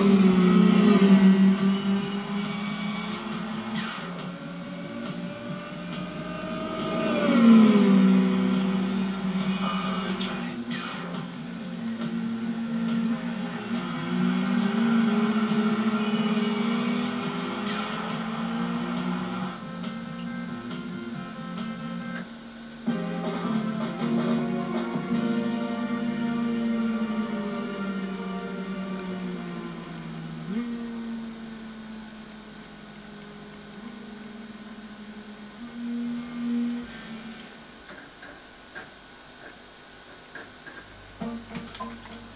Mm-hmm. かわいそう。